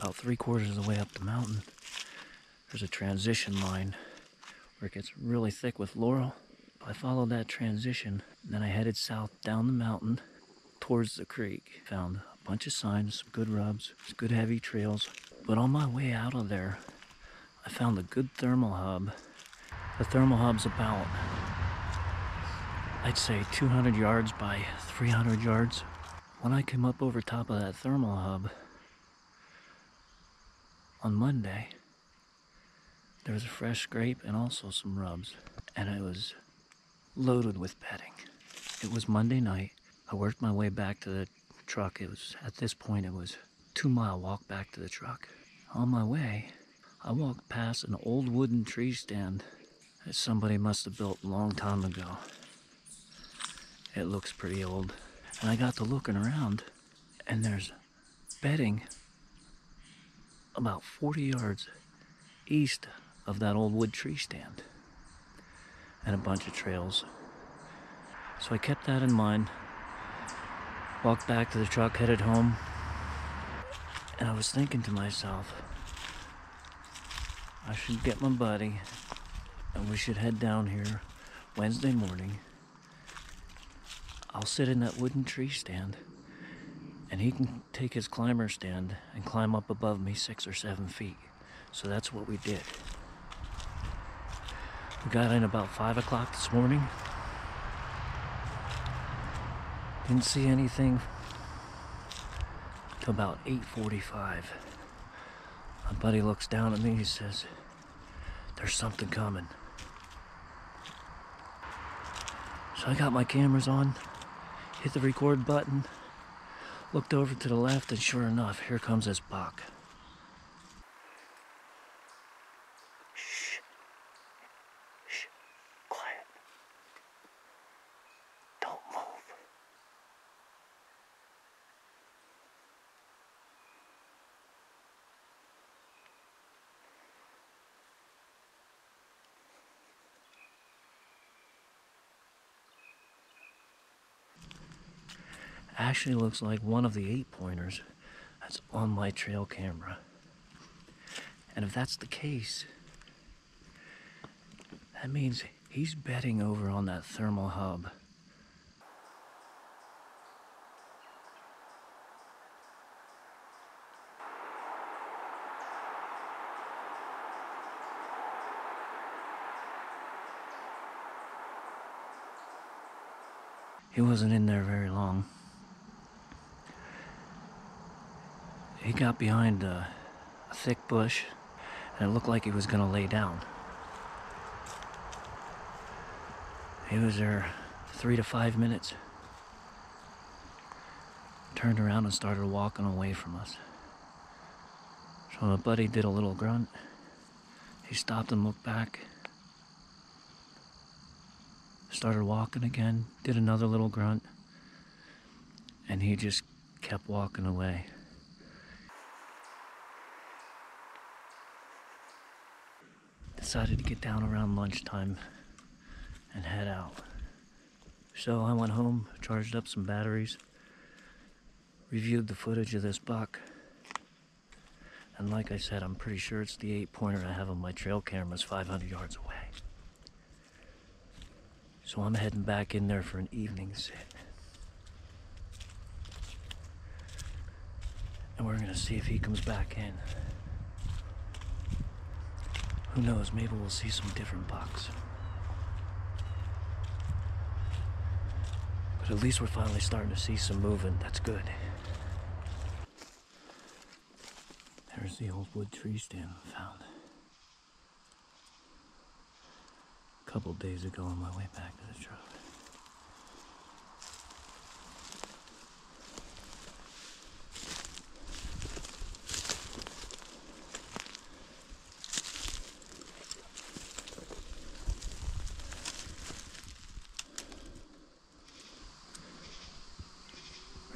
about three quarters of the way up the mountain, there's a transition line where it gets really thick with laurel. I followed that transition, then I headed south down the mountain towards the creek. Found a bunch of signs, some good rubs, some good heavy trails. But on my way out of there, I found a good thermal hub. The thermal hub's about, I'd say 200 yards by 300 yards. When I came up over top of that thermal hub on Monday, there was a fresh scrape and also some rubs. And I was loaded with bedding. It was Monday night. I worked my way back to the truck. It was, at this point, it was two mile walk back to the truck. On my way, I walked past an old wooden tree stand that somebody must have built a long time ago. It looks pretty old. And I got to looking around, and there's bedding about 40 yards east of that old wood tree stand and a bunch of trails. So I kept that in mind. Walked back to the truck, headed home, and I was thinking to myself, I should get my buddy and we should head down here Wednesday morning. I'll sit in that wooden tree stand and he can take his climber stand and climb up above me six or seven feet. So that's what we did. We got in about five o'clock this morning. Didn't see anything till about 8.45. My buddy looks down at me, he says, there's something coming. So I got my cameras on, hit the record button, looked over to the left, and sure enough, here comes this buck. Actually looks like one of the eight pointers that's on my trail camera. And if that's the case, that means he's bedding over on that thermal hub. He wasn't in there very long. He got behind a, a thick bush and it looked like he was going to lay down. He was there three to five minutes. Turned around and started walking away from us. So my buddy did a little grunt. He stopped and looked back. Started walking again, did another little grunt. And he just kept walking away. Decided to get down around lunchtime and head out. So I went home, charged up some batteries, reviewed the footage of this buck. And like I said, I'm pretty sure it's the eight pointer I have on my trail cameras 500 yards away. So I'm heading back in there for an evening sit. And we're gonna see if he comes back in. Who knows, maybe we'll see some different bucks. But at least we're finally starting to see some movement. That's good. There's the old wood tree stand I found. A couple days ago on my way back to the truck.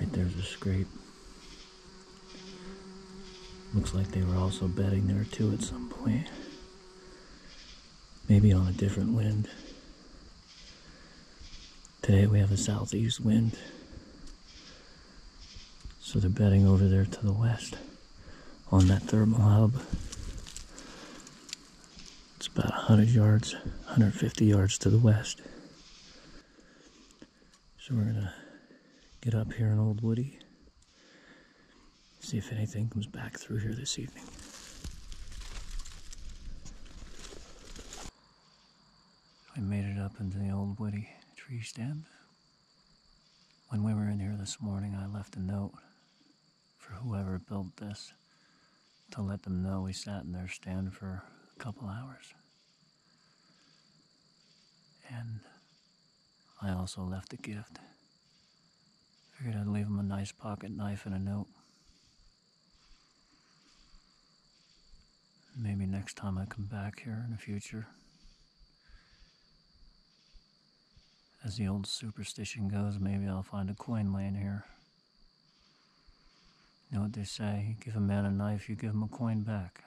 Right there's a scrape. Looks like they were also bedding there too at some point. Maybe on a different wind. Today we have a southeast wind. So they're bedding over there to the west on that thermal hub. It's about 100 yards, 150 yards to the west. So we're gonna get up here in Old Woody, see if anything comes back through here this evening. I made it up into the Old Woody tree stand. When we were in here this morning, I left a note for whoever built this to let them know we sat in their stand for a couple hours. And I also left a gift. Figured I'd leave them a nice pocket knife and a note. Maybe next time I come back here in the future. As the old superstition goes, maybe I'll find a coin laying here. You know what they say? Give a man a knife, you give him a coin back.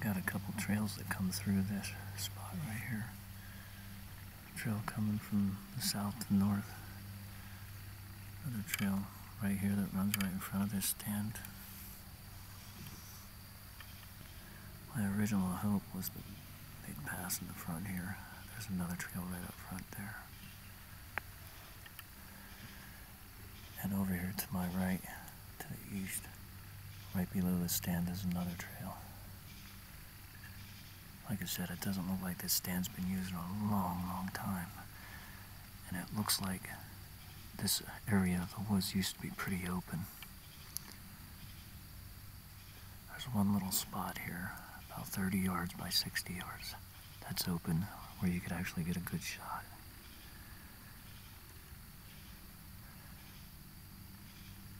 Got a couple trails that come through this spot right here. Trail coming from the south to north. Another trail right here that runs right in front of this stand. My original hope was that they'd pass in the front here. There's another trail right up front there. And over here to my right, to the east, right below the stand is another trail. Like I said, it doesn't look like this stand's been used in a long, long time. And it looks like this area of the woods used to be pretty open. There's one little spot here, about 30 yards by 60 yards, that's open where you could actually get a good shot.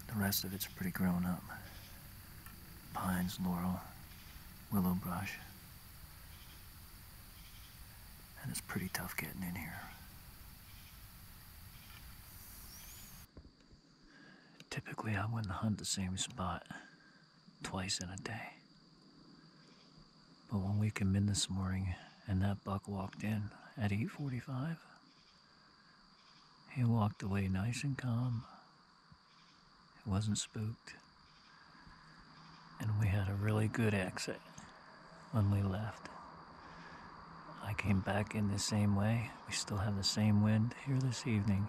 The rest of it's pretty grown up. Pines, laurel, willow brush. And it's pretty tough getting in here. Typically, I wouldn't hunt the same spot twice in a day. But when we came in this morning and that buck walked in at 8:45, he walked away nice and calm. He wasn't spooked. And we had a really good exit when we left. I came back in the same way. We still have the same wind here this evening.